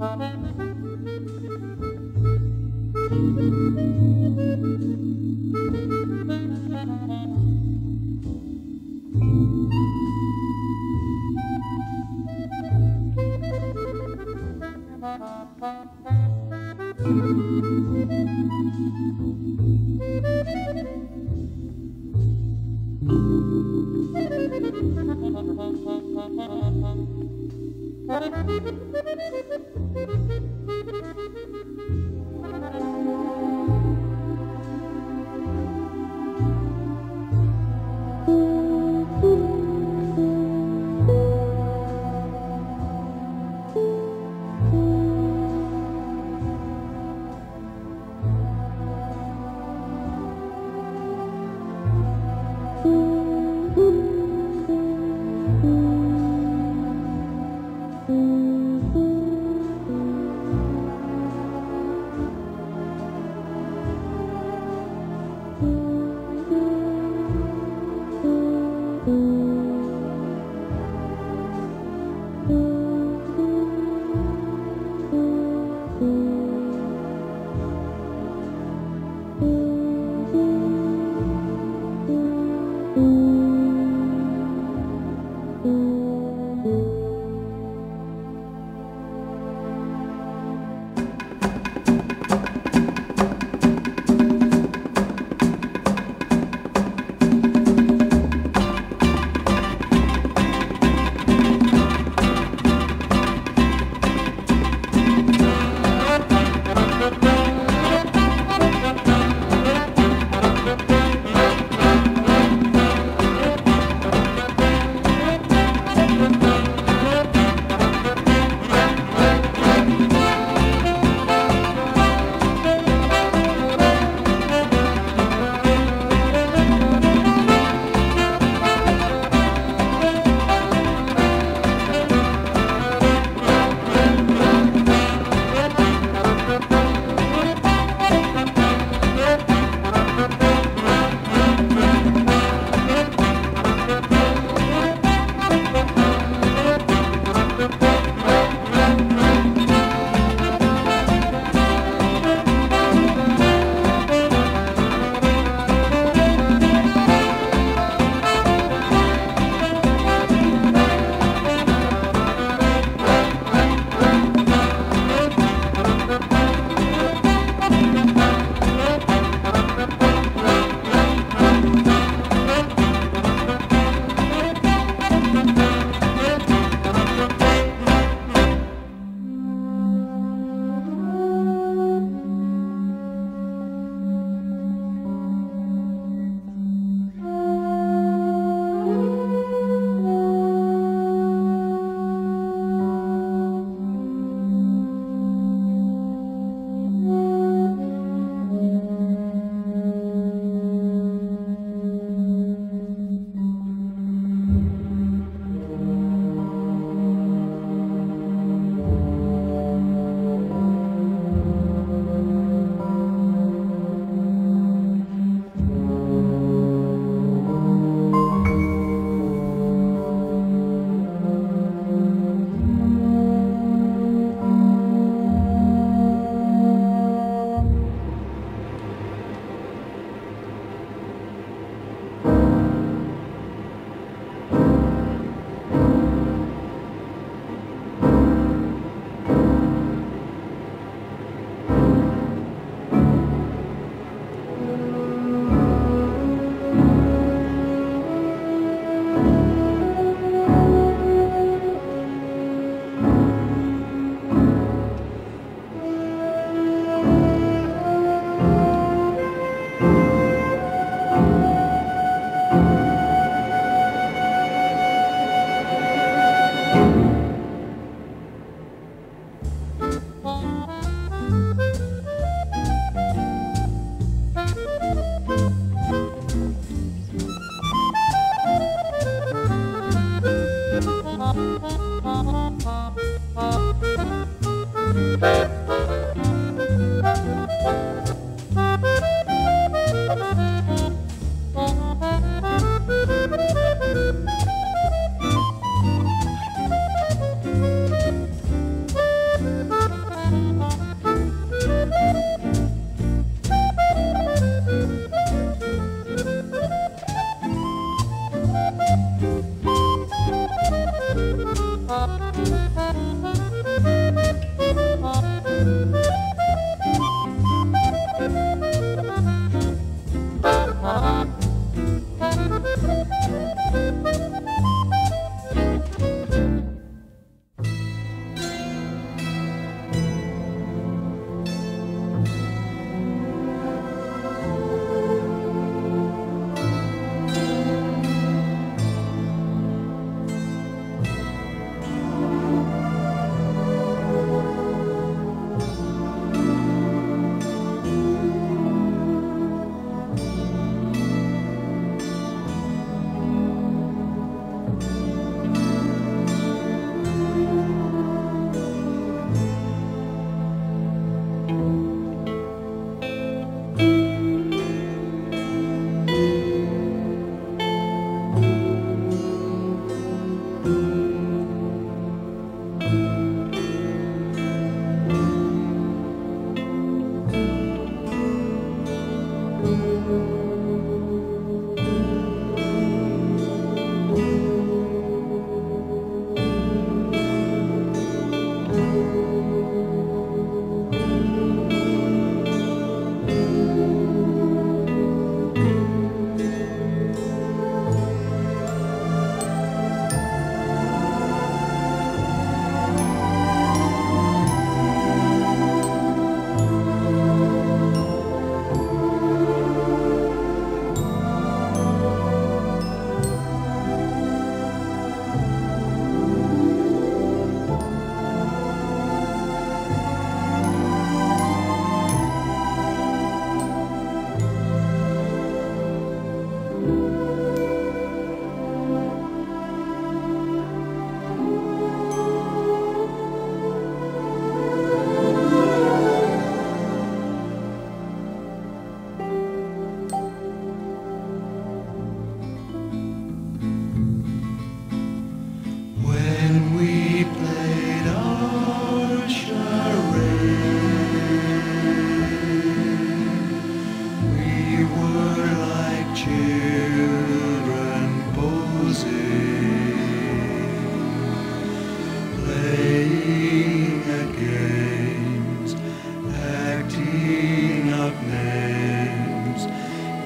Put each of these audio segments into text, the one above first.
Thank you.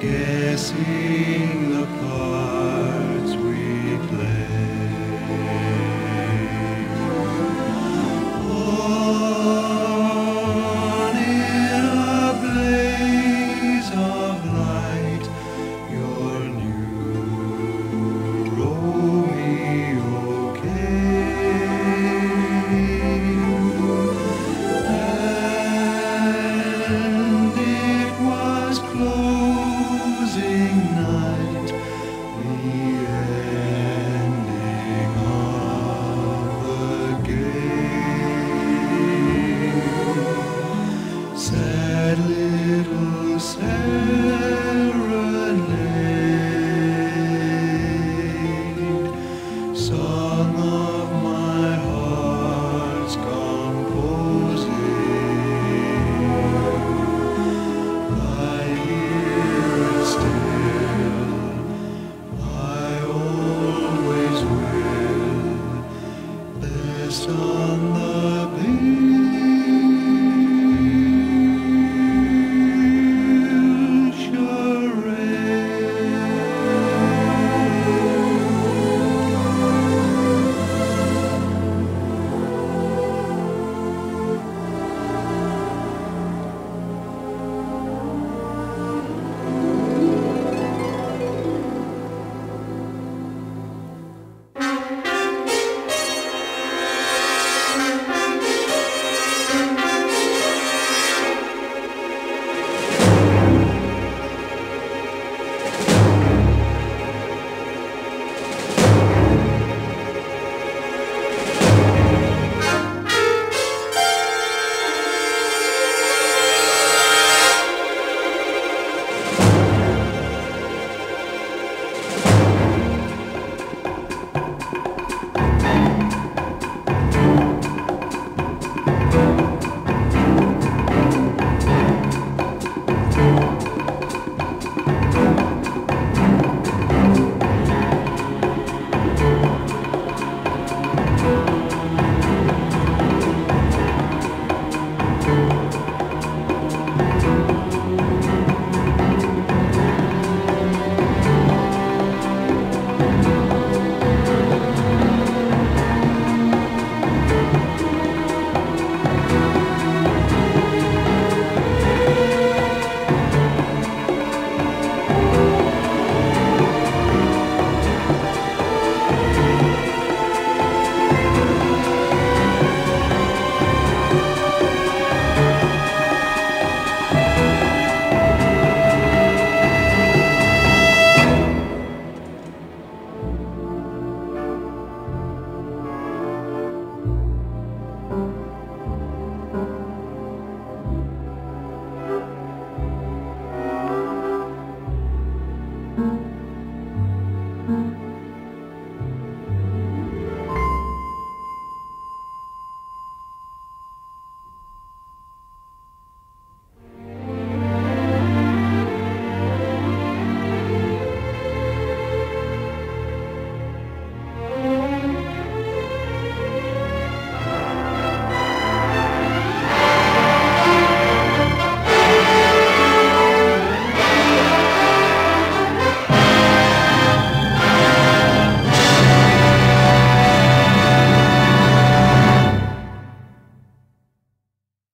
guessing the parts we play.